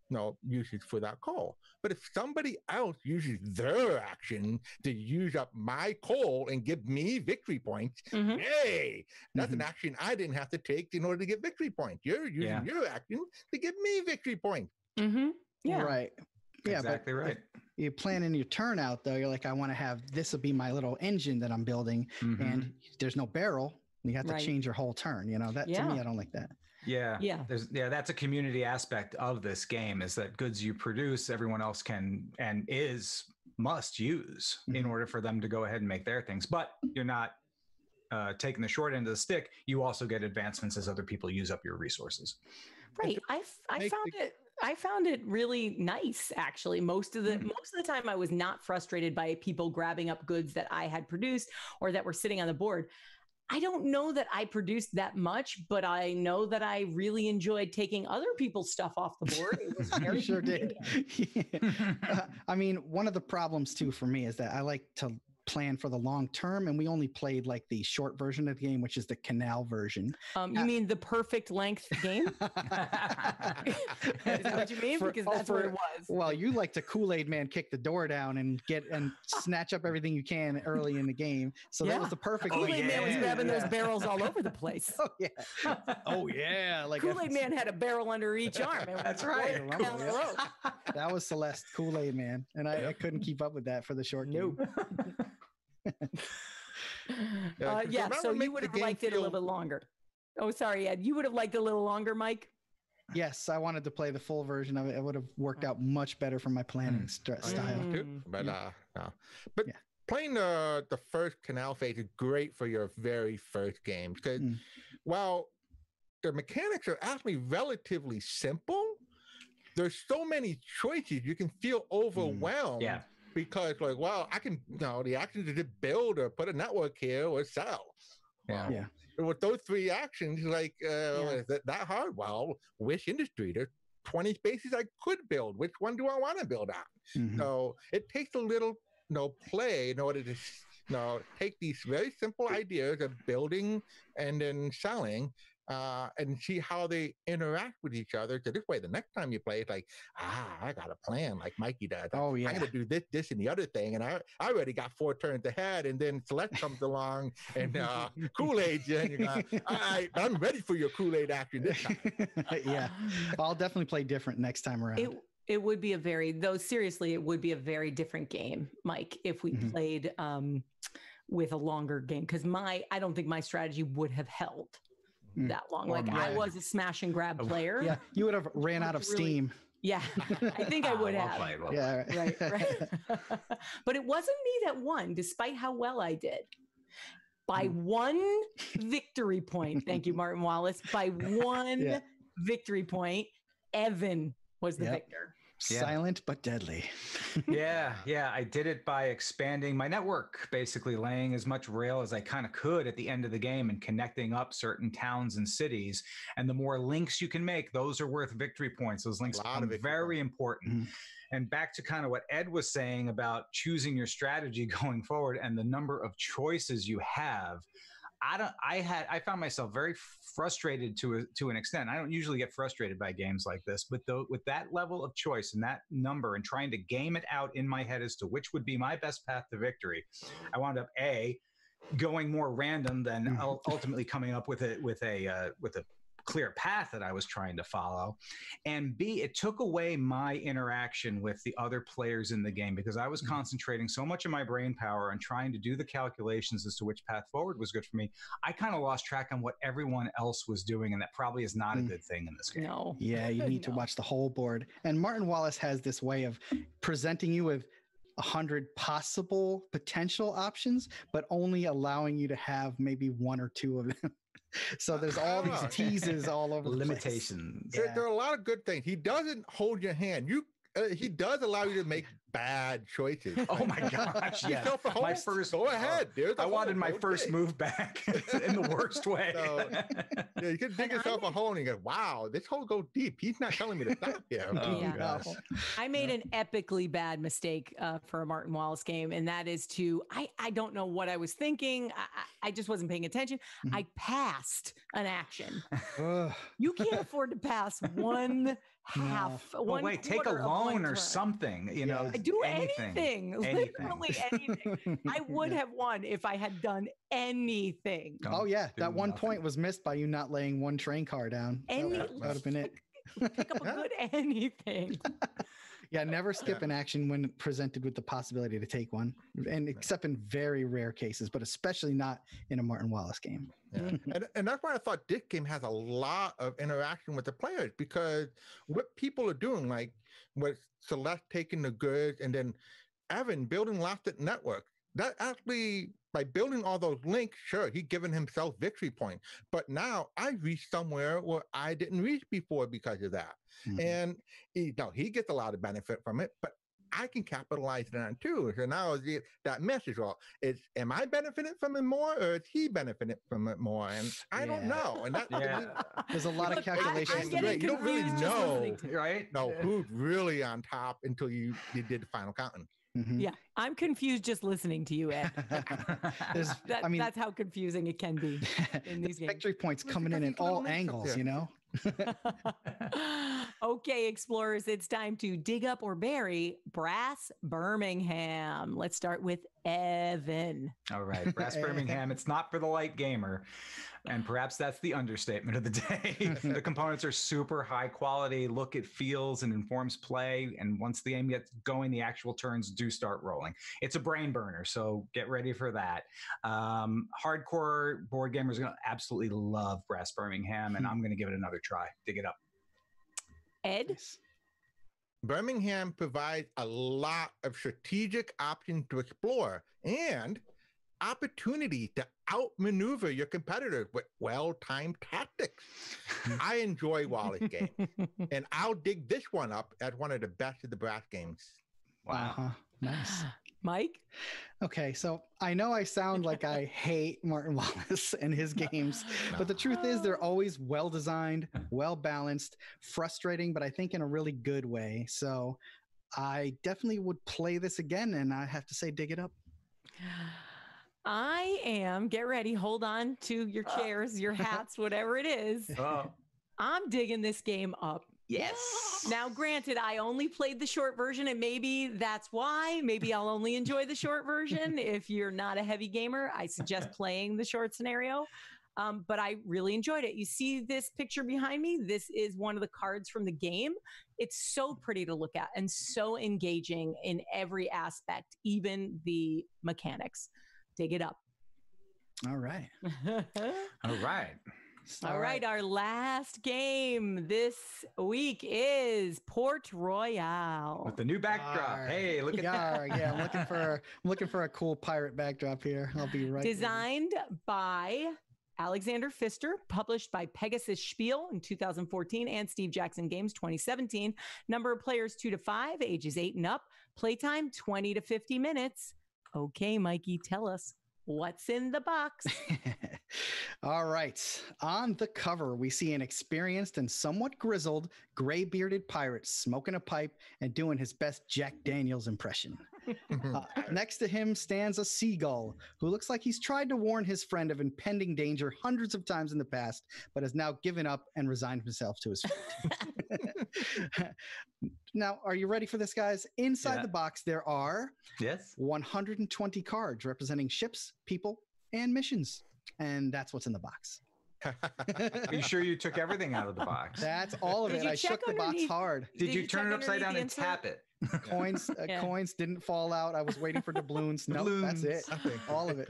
no usage for that coal. But if somebody else uses their action to use up my coal and give me victory points, Mhm. hey, that's an Mhm. action I didn't have to take in order to get victory points. You're using Yeah. your action to give me victory points. Mm-hmm. Yeah. Right. Yeah, exactly but right. You're planning your turnout though. You're like, I want to have this will be my little engine that I'm building, Mhm. and there's no barrel. You have to Right. change your whole turn. You know that to me, I don't like that. Yeah. Yeah. There's yeah, that's a community aspect of this game is that goods you produce, everyone else can and is must use in Mhm. order for them to go ahead and make their things. But you're not uh, taking the short end of the stick. You also get advancements as other people use up your resources. Right. I, f- I make found the- it I found it really nice actually. Most of the Hmm. most of the time I was not frustrated by people grabbing up goods that I had produced or that were sitting on the board. I don't know that I produced that much, but I know that I really enjoyed taking other people's stuff off the board. It was [LAUGHS] very you sure did. convenient. [LAUGHS] Uh, I mean, one of the problems too for me is that I like to plan for the long term, and we only played like the short version of the game, which is the canal version. Um, you Uh, mean the perfect length game? [LAUGHS] Is that what you mean? For- because oh, that's what it was. Well, you like to Kool Aid Man kick the door down and get and snatch up everything you can early in the game. So that was the perfect. Oh, Kool Aid Man was yeah. grabbing those barrels all over the [LAUGHS] place. Oh yeah. Oh yeah. Like Kool Aid Man had a barrel under each arm. That's right. rolling down the road. that was Celeste Kool Aid Man, and I, I couldn't keep up with that for the short game. [LAUGHS] [LAUGHS] Yeah, Uh, 'cause yeah, so you would have game liked it a little bit longer. Oh, sorry, Ed. You would have liked it a little longer, Mike. Yes, I wanted to play the full version of it. It would have worked out much better for my planning Mm. st- style. Mm. but Yeah. uh, no. But Yeah. playing the the first canal phase is great for your very first game because Mm. while the mechanics are actually relatively simple, there's so many choices you can feel overwhelmed. Yeah. Because like, well, I can you know the actions is to build or put a network here or sell. Yeah. Yeah. With those three actions, like uh, Yeah. is that, that hard? Well, which industry? There's 20 spaces I could build. Which one do I want to build on? Mhm. So it takes a little you know, play in order to s- you know, take these very simple ideas of building and then selling uh, and see how they interact with each other. So this way, the next time you play, it's like, ah, I got a plan like Mikey does. Oh yeah, I'm yeah. going to do this, this, and the other thing. And I, I already got four turns ahead. And then Celeste comes along and uh, Kool Aid. And you're going, all right, I'm ready for your Kool Aid after this time. [LAUGHS] yeah. I'll definitely play different next time around. It it would be a very though seriously it would be a very different game, Mike, if we Mhm. played um with a longer game because my I don't think my strategy would have held. That long. Or Like I was a smash and grab Oh, player. yeah, you would have [LAUGHS] ran out of Really- steam. Yeah, I think I [LAUGHS] would well have. played, well Yeah. right, [LAUGHS] right. but it wasn't me that won, despite how well I did. By Hmm. one victory point, thank you, Martin Wallace. By one Yeah. victory point, Evan was the Yep. victor. Yeah. Silent but deadly. [LAUGHS] yeah, yeah. I did it by expanding my network, basically laying as much rail as I kind of could at the end of the game and connecting up certain towns and cities. And the more links you can make, those are worth victory points. Those links become very important. Mhm. And back to kind of what Ed was saying about choosing your strategy [LAUGHS] going forward and the number of choices you have. I don't. I had. I found myself very frustrated to a, to an extent. I don't usually get frustrated by games like this, but though with that level of choice and that number and trying to game it out in my head as to which would be my best path to victory, I wound up a going more random than Mhm. ultimately coming up with a with a uh, with a clear path that I was trying to follow. And B, it took away my interaction with the other players in the game because I was Mhm. concentrating so much of my brain power on trying to do the calculations as to which path forward was good for me. I kind of lost track on what everyone else was doing, and that probably is not a Mm. good thing in this game. No. Yeah, you [LAUGHS] need to watch the whole board. And Martin Wallace has this way of presenting you with a hundred possible potential options, but only allowing you to have maybe one or two of them. [LAUGHS] so there's all these teases all over the place. Limitations. There, Yeah. there are a lot of good things. He doesn't hold your hand. You, uh, he does allow you to make [LAUGHS] bad choices. Oh my [LAUGHS] gosh! You Yes. for my first. Go ahead. dude. I wanted my first dig. move back [LAUGHS] in the worst way. So- Yeah, you can dig And I yourself a hole and you go, wow, this hole go deep. He's not telling me to stop here. Oh, Yeah. gosh. I made an epically bad mistake uh, for a Martin Wallace game, and that is to I I don't know what I was thinking. I, I I just wasn't paying attention. Mhm. I passed an action. You can't afford to pass one half. Well, one wait, take a quarter of one loan or turn. something. You know, I do anything. anything, Anything. [LAUGHS] literally anything. [LAUGHS] I would have won if I had done anything. Don't Oh yeah, that one nothing. point was missed by you not laying one train car down. Any- that would have been [LAUGHS] it. Pick up a good anything. Yeah, never skip an action when presented with the possibility to take one, and except in very rare cases, but especially not in a Martin Wallace game. Yeah. Hmm. and, and that's why I thought this game has a lot of interaction with the players because what people are doing, like with Celeste taking the goods and then Evan building Lofted Network, that actually, by building all those links, sure, he given himself victory point. But now I reached somewhere where I didn't reach before because of that. Mhm. And you know, he gets a lot of benefit from it, but I can capitalize it on too. So now the, that message, well, is am I benefiting from it more or is he benefiting from it more? And I don't know. And that, [LAUGHS] Yeah. There's a lot of Look, I- calculations. I'm to make. You don't really know. to- right? No, who's really on top until you, you did the final counting. Mhm. Yeah, I'm confused just listening to you, Ed. [LAUGHS] [LAUGHS] There's, That, I mean, that's how confusing it can be [LAUGHS] in these games. victory points coming in because in all angles. there. You know. Okay, explorers, it's time to dig up or bury Brass Birmingham. Let's start with Evan. All right, [LAUGHS] Brass Birmingham. It's not for the light gamer, and perhaps that's the understatement of the day. [LAUGHS] the components are super high quality. Look, it feels and informs play, and once the game gets going, the actual turns do start rolling. It's a brain burner, so get ready for that. Um, hardcore board gamers are going to absolutely love Brass Birmingham, and I'm going to give it another try. Dig it up. Ed? Nice. Birmingham provides a lot of strategic options to explore and opportunity to outmaneuver your competitors with well-timed tactics. [LAUGHS] I enjoy Wally's game, [LAUGHS] and I'll dig this one up as one of the best of the brass games. Wow. Uh-huh. Nice. [GASPS] [LAUGHS] Mike? Okay, so I know I sound like I [LAUGHS] hate Martin Wallace and his games, but the truth is they're always well designed, [LAUGHS] well balanced, frustrating, but I think in a really good way. So I definitely would play this again, and I have to say, dig it up. I am, get ready, hold on to your ah. chairs, your hats, whatever it is. [LAUGHS] Oh, I'm digging this game up. Yes. Now, granted, I only played the short version, and maybe that's why. Maybe I'll only enjoy the short version. [LAUGHS] if you're not a heavy gamer, I suggest playing the short scenario. Um, but I really enjoyed it. You see this picture behind me? This is one of the cards from the game. It's so pretty to look at and so engaging in every aspect, even the mechanics. Dig it up. All right. [LAUGHS] All right. All right, our last game this week is Port Royal. With the new backdrop. Yar. Hey, look at Yar, that. yeah, I'm looking for [LAUGHS] I'm looking for a cool pirate backdrop here. I'll be right. with you. Designed by Alexander Pfister, published by Pegasus Spiel in 2014 and Steve Jackson Games 2017. Number of players two to five, ages eight and up. Playtime 20 to 50 minutes. Okay, Mikey, tell us what's in the box. [LAUGHS] All right. On the cover, we see an experienced and somewhat grizzled gray bearded pirate smoking a pipe and doing his best Jack Daniels impression. [LAUGHS] Uh, next to him stands a seagull who looks like he's tried to warn his friend of impending danger hundreds of times in the past, but has now given up and resigned himself to his fate. [LAUGHS] [LAUGHS] now, are you ready for this, guys? Inside Yeah. the box, there are Yes. 120 cards representing ships, people, and missions. And that's what's in the box. Are you sure you took everything out of the box? That's all of Did it. you I check shook the box hard. Did, you, you turn it upside down and tap it? [LAUGHS] Coins, uh, Yeah. coins didn't fall out. I was waiting for doubloons. No, [LAUGHS] nope, that's it. Nothing. All of [LAUGHS] it.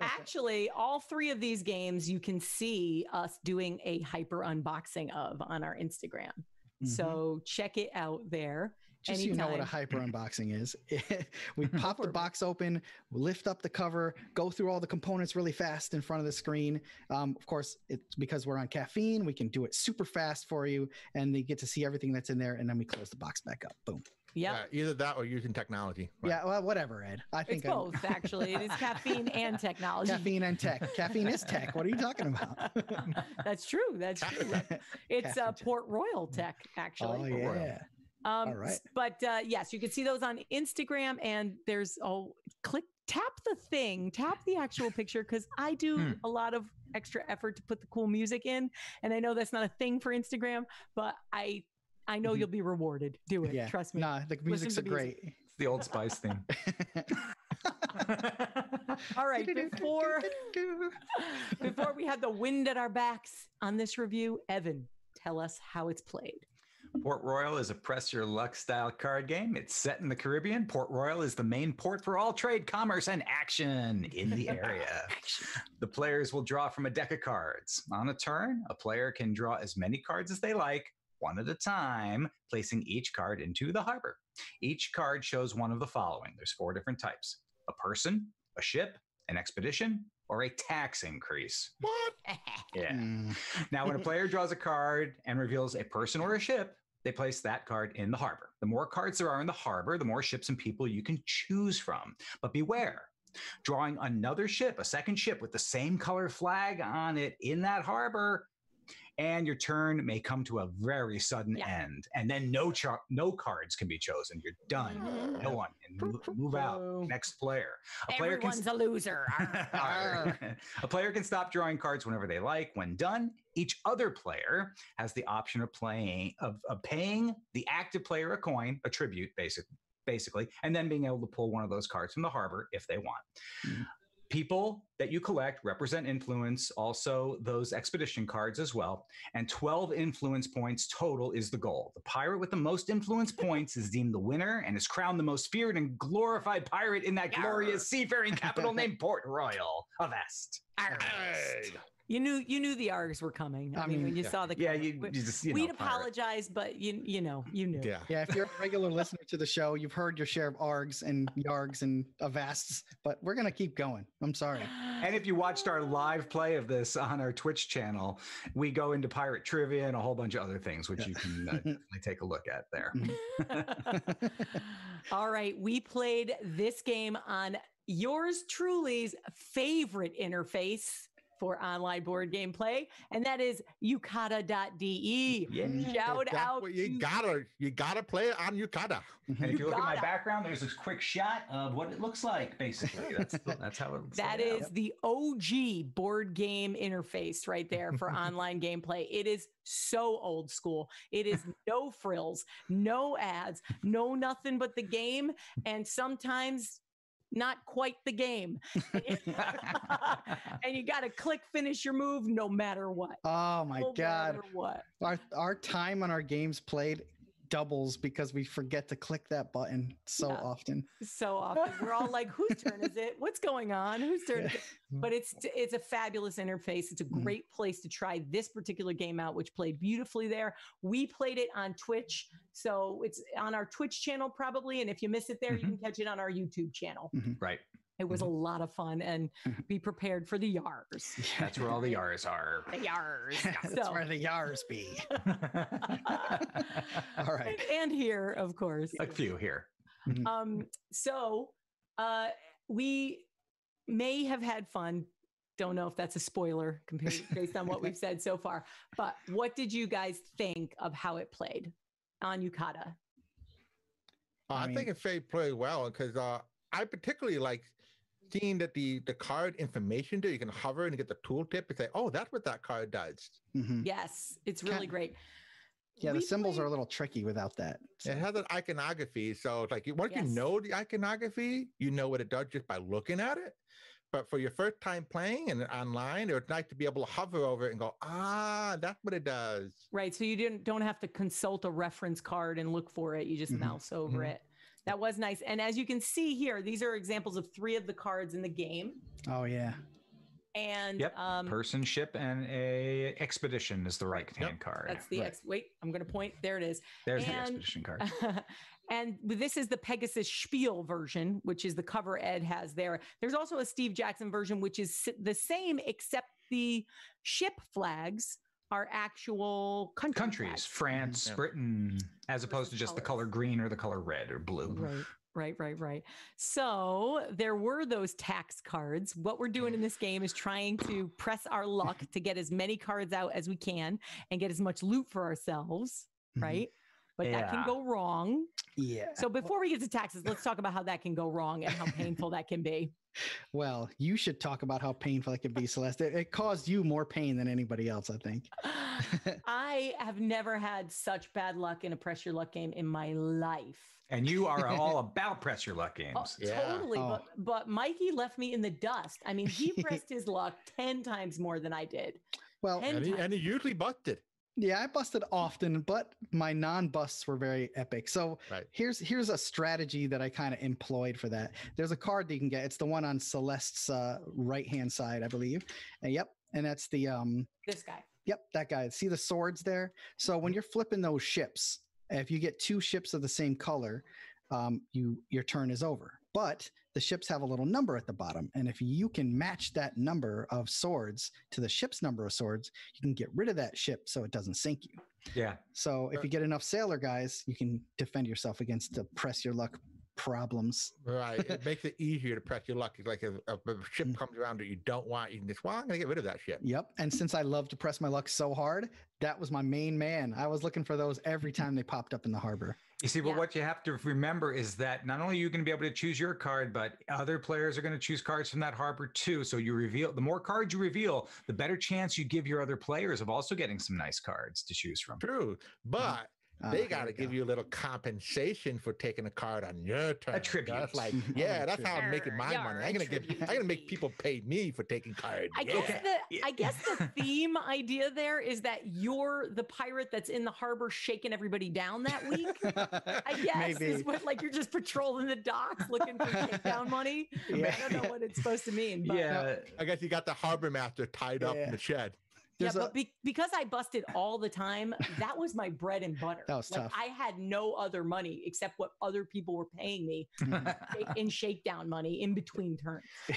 Actually, all three of these games you can see us doing a hyper unboxing of on our Instagram. Mhm. So check it out there. Just so you know what a hyper unboxing is. [LAUGHS] we [LAUGHS] pop the box open, lift up the cover, go through all the components really fast in front of the screen. Um, of course, it's because we're on caffeine. We can do it super fast for you, and you get to see everything that's in there. And then we close the box back up. Boom. Yep. Yeah, either that or using technology. Right. Yeah, well, whatever, Ed. I It's think I'm- both, actually. It is [LAUGHS] caffeine and technology. caffeine and tech. Caffeine is tech. What are you talking about? That's true. That's true. It's Caffeine uh. Port Royal tech, actually. oh Royal. yeah. Um, All right. But uh, yes, you can see those on Instagram, and there's oh, click tap the thing, tap the actual picture because I do Hmm. a lot of extra effort to put the cool music in, and I know that's not a thing for Instagram, but I I know Mhm. you'll be rewarded. Do it, Yeah. trust me. Nah, the music's to a music. great. It's the Old Spice theme. [LAUGHS] All right, before before we have the wind at our backs on this review, Evan, tell us how it's played. Port Royal is a press your luck style card game. It's set in the Caribbean. Port Royal is the main port for all trade, commerce, and action in the [LAUGHS] area. the players will draw from a deck of cards. On a turn, a player can draw as many cards as they like, one at a time, placing each card into the harbor. Each card shows one of the following there's four different types a person, a ship, an expedition, or a tax increase. What? Yeah. Mm, Now, when a [LAUGHS] player draws a card and reveals a person or a ship, they place that card in the harbor. The more cards there are in the harbor, the more ships and people you can choose from. But beware, drawing another ship, a second ship with the same color flag on it in that harbor, and your turn may come to a very sudden Yeah. end. And then no char- no cards can be chosen. You're done. Mhm. No one can move, move out. Next player. A player can Everyone's a loser. [LAUGHS] Arr. Arr. [LAUGHS] a player can stop drawing cards whenever they like. When done, each other player has the option of playing of, of paying the active player a coin, a tribute, basic, basically, and then being able to pull one of those cards from the harbor if they want. Mhm. People that you collect represent influence, also those expedition cards as well. And 12 influence points total is the goal. The pirate with the most influence [LAUGHS] points is deemed the winner and is crowned the most feared and glorified pirate in that glorious seafaring capital [LAUGHS] named Port Royal of Est. Arr. Hey. You knew you knew the args were coming. I, I mean, mean, when you yeah. saw the Yeah, you, you just, you we'd know, pirate. apologize, but you you know you knew. Yeah. yeah, if you're a regular listener to the show, you've heard your share of args and yargs and avasts, but we're gonna keep going. I'm sorry. And if you watched our live play of this on our Twitch channel, we go into pirate trivia and a whole bunch of other things, which you can uh, [LAUGHS] definitely take a look at there. [LAUGHS] All right, we played this game on yours truly's favorite interface for online board game play, and that is yucata.de. Yeah. Shout That's out you to- gotta you gotta play it on Yucata. And if you, look at my background, there's this quick shot of what it looks like, basically. That's, the- [LAUGHS] that's how it's That laid out. the OG board game interface right there for [LAUGHS] online gameplay. It is so old school. It is [LAUGHS] no frills, no ads, no nothing but the game, and sometimes not quite the game. [LAUGHS] and you got to click finish your move no matter what. Oh my no god. what. Our our time on our games played doubles because we forget to click that button so Yeah. often. So often we're all like, whose turn is it? What's going on? Whose turn is it? [LAUGHS] But it's it's a fabulous interface. It's a Mhm. great place to try this particular game out, which played beautifully there. We played it on Twitch, so it's on our Twitch channel probably. And if you miss it there, you can catch it on our YouTube channel. right. It was a lot of fun, and [LAUGHS] be prepared for the yars. That's where all the yars are. The yars. [LAUGHS] That's So- where the yars be. [LAUGHS] All right. and, and here, of course. a few here. Um, so uh, we may have had fun. Don't know if that's a spoiler compared based on what we've said so far. But what did you guys think of how it played on Yucata? Uh, I I, think it played pretty well because uh, I particularly like seeing that the the card information there. You can hover and get the tooltip and say, "Oh, that's what that card does." Mhm. Yes, it's Ca- really great. Yeah, the We symbols are a little tricky without that. so- It has an iconography, so it's like once Yes. you know the iconography, you know what it does just by looking at it. But for your first time playing and online, it's nice to be able to hover over it and go, "Ah, that's what it does." Right. So you didn't don't have to consult a reference card and look for it. You just Mhm. mouse over Mhm. it. That was nice. And as you can see here, these are examples of three of the cards in the game. Oh yeah. and Yep. um, Person, ship, and a expedition is the right hand card. that's the Right. ex- wait. I'm going to point. There it is. There's the expedition card. [LAUGHS] and this is the Pegasus Spiel version, which is the cover Ed has there. There's also a Steve Jackson version, which is s- the same, except the ship flags are actual country Countries, flags. France, Yeah. Britain, as opposed to just the color green or the color red or blue. Right, right, right, right. So there were those tax cards. What we're doing in this game is trying to press our luck to get as many cards out as we can and get as much loot for ourselves, Mhm. right? But that can go wrong. Yeah. So before we get to taxes, let's talk about how that can go wrong and how painful that can be. [LAUGHS] Well, you should talk about how painful it can be, Celeste. It, it caused you more pain than anybody else, I think. [SIGHS] I have never had such bad luck in a press your luck game in my life. And you are [LAUGHS] all about press your luck Oh, games. Yeah. Totally. Oh. But, but Mikey left me in the dust. I mean, he [LAUGHS] pressed his luck 10 times more than I did. Well, And- And he, and he usually busted. Yeah, I busted often, but my non-busts were very epic. So Right. here's here's a strategy that I kind of employed for that. There's a card that you can get. It's the one on Celeste's uh, right hand side, I believe. And yep, and that's the um This guy. Yep, that guy. See the swords there? So when you're flipping those ships, if you get two ships of the same color, um, you your turn is over. But the ships have a little number at the bottom, and if you can match that number of swords to the ship's number of swords, you can get rid of that ship so it doesn't sink you. Yeah. So if you get enough sailor guys, you can defend yourself against the press your luck problems. Right. It makes it easier to press your luck. It's like if, if a ship Mm. comes around that you don't want, you can just, well, I'm going to get rid of that ship. Yep. And since I love to press my luck so hard, that was my main man. I was looking for those every [LAUGHS] time they popped up in the harbor. You see, but Yeah. what you have to remember is that not only are you going to be able to choose your card, but other players are going to choose cards from that harbor too. So you reveal the more cards you reveal, the better chance you give your other players of also getting some nice cards to choose from. True. But Ah, Oh, they here got to give go. you a little compensation for taking a card on your turn. A tribute. That's like, [LAUGHS] yeah, Oh, that's how I'm making my Yarr, money. I'm gonna give. I'm gonna make people pay me for taking cards. I yeah. guess the Yeah. I guess the [LAUGHS] theme idea there is that you're the pirate that's in the harbor shaking everybody down that week. I [LAUGHS] guess is Maybe. what like you're just patrolling the docks looking for takedown money. Yeah. I don't know what it's supposed to mean. But Yeah. I guess you got the harbor master tied up in the shed. Yeah, a- but be- because I busted all the time, that was my bread and butter. That was like, tough. I had no other money except what other people were paying me [LAUGHS] in shakedown money in between turns. [LAUGHS]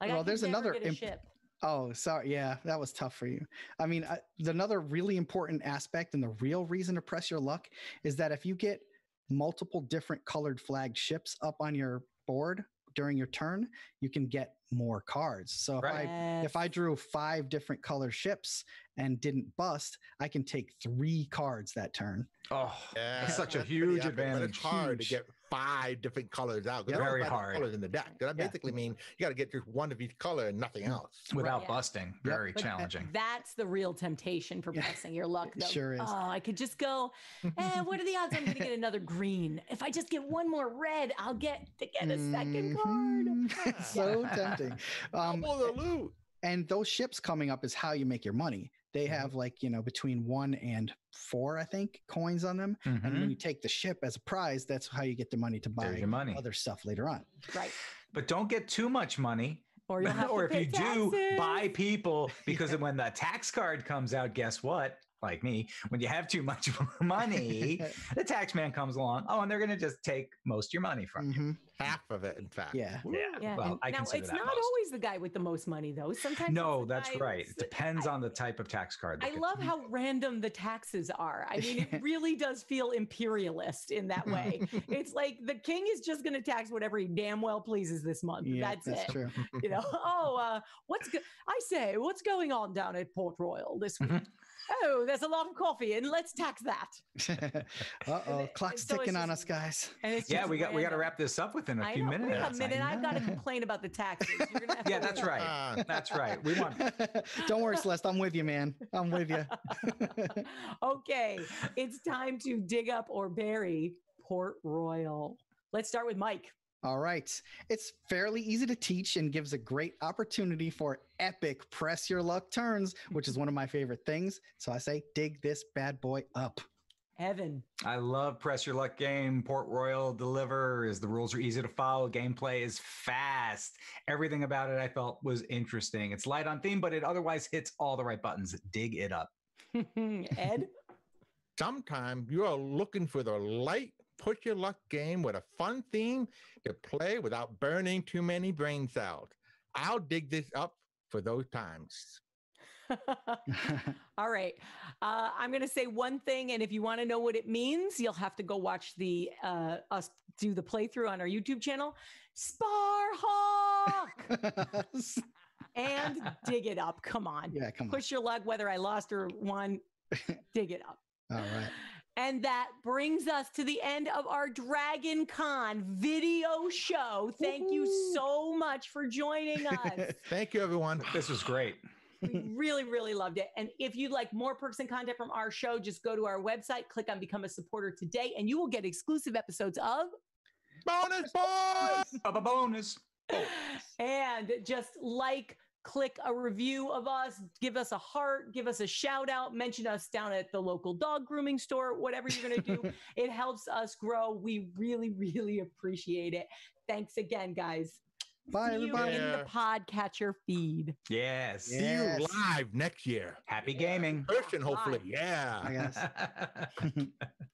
Like, well, there's another imp- ship. Oh, sorry. Yeah, that was tough for you. I mean, I, the another really important aspect and the real reason to press your luck is that if you get multiple different colored flagged ships up on your board during your turn, you can get more cards. So if Right. I if I drew five different color ships and didn't bust, I can take three cards that turn. Oh, Yeah, That's such a huge advantage. It's hard to get five different colors out. Yeah, there are very five hard. colors in the deck. That Yeah. basically mean you got to get just one of each color and nothing else. without Yeah. busting. Very But, challenging. That's the real temptation for Yeah, pressing your luck. Though. sure is. Oh, I could just go. [LAUGHS] Eh, what are the odds I'm going to get another green? If I just get one more red, I'll get to get a second card. [LAUGHS] Mhm. so tempting. Um, Double the loot. and those ships coming up is how you make your money. They Mm-hmm. have like, you know, between one and four, I think, coins on them. Mhm. And when you take the ship as a prize, that's how you get the money to There's buy your money. other stuff later on. Right. But don't get too much money. [LAUGHS] Or you'll [LAUGHS] have or to if you pay do, buy people [LAUGHS] because when the tax card comes out, guess what? Like me, when you have too much money, the tax man comes along. Oh, and they're going to just take most of your money from you. Half of it, in fact. Yeah. Yeah. Yeah. Well, and I now it's not most. always the guy with the most money, though. Sometimes No, that's right. It depends I- on the type of tax card. I gets- love how random the taxes are. I mean, it [LAUGHS] really does feel imperialist in that way. [LAUGHS] it's like the king is just going to tax whatever he damn well pleases this month. Yeah, that's, that's it. true. You know, [LAUGHS] oh, uh, what's go- I say, what's going on down at Port Royal this week? Oh, there's a lot of coffee, and let's tax that. uh oh, it- clock's so it's ticking on us, guys. Yeah, we got we got to wrap this up within a I few know. minutes. Wait a I minute, I've got to [LAUGHS] complain about the taxes. You're Yeah, that's right. Ah, That's right. We want [LAUGHS] [LAUGHS] Don't worry, Celeste. I'm with you, man. I'm with you. okay, it's time to dig up or bury Port Royal. Let's start with Mike. All right. It's fairly easy to teach and gives a great opportunity for epic press your luck turns, which is one of my favorite things. So I say, dig this bad boy up. Evan. I love Press Your Luck game. Port Royal delivers. The rules are easy to follow. Gameplay is fast. Everything about it I felt was interesting. It's light on theme, but it otherwise hits all the right buttons. Dig it up. [LAUGHS] Ed. Sometime you are looking for the light push your luck game with a fun theme to play without burning too many brains out. I'll dig this up for those times. [LAUGHS] All right. Uh, I'm going to say one thing, and if you want to know what it means, you'll have to go watch the uh, us do the playthrough on our YouTube channel. Sparhawk [LAUGHS] and dig it up. Come on, yeah, come on. push your luck. Whether I lost or won, [LAUGHS] dig it up. All right. And that brings us to the end of our Dragon Con video show. Thank you so much for joining [LAUGHS] us. Thank you, everyone. This was great. we really, really loved it. And if you'd like more perks and content from our show, just go to our website, click on Become a Supporter today, and you will get exclusive episodes of Bonus boys! Bubba bonus. [LAUGHS] and just like click a review of us give us a heart give us a shout out mention us down at the local dog grooming store whatever you're going to do [LAUGHS] it helps us grow we really really appreciate it thanks again guys Bye, See you in the Yeah. podcatcher feed Yes. See you live next year. Happy gaming. Person, hopefully. Live. Yeah. I guess. [LAUGHS]